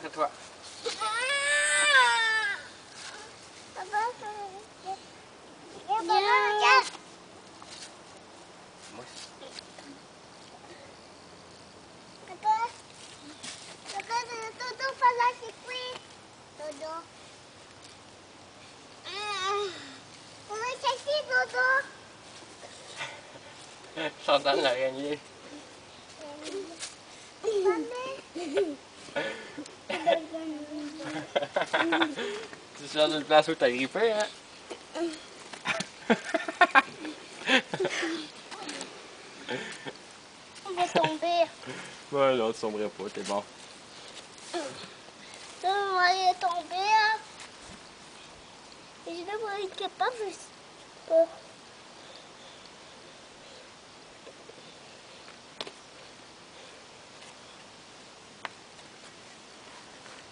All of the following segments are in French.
快脱！爸爸，爸爸，家。爸爸，爸爸，上了，tu sors d'une place où t'as grippé, hein? On va tomber. Ouais, là, tu tomberais pas, t'es bon. Là, on aller tomber. Hein. Et je devrais être capable, je sais pas.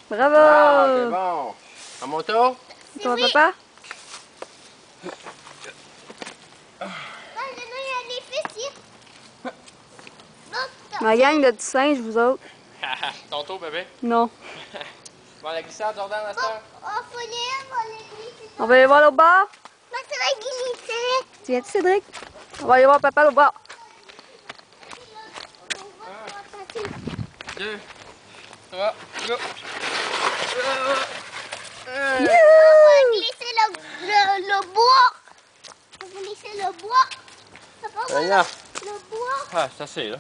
Bravo! Ah, c'est bon. À mon tour? Ton Oui. papa? Ah, maintenant, il y a des fessiers. Donc, Ma gang de petits singes, vous autres? Ton tour, bébé. Non. Bon, la glissade, Jordan, la on va aller on va aller glisser. On va aller voir l'autre bord? Moi, ça va glisser. Tu viens-tu, Cédric? On va aller voir papa l'autre bord. On va passer. Deux. Trois. Go. On va glisser le, le, le bois. On va glisser le bois. Ça va, Regarde. le bois? Ah, c'est assez, là.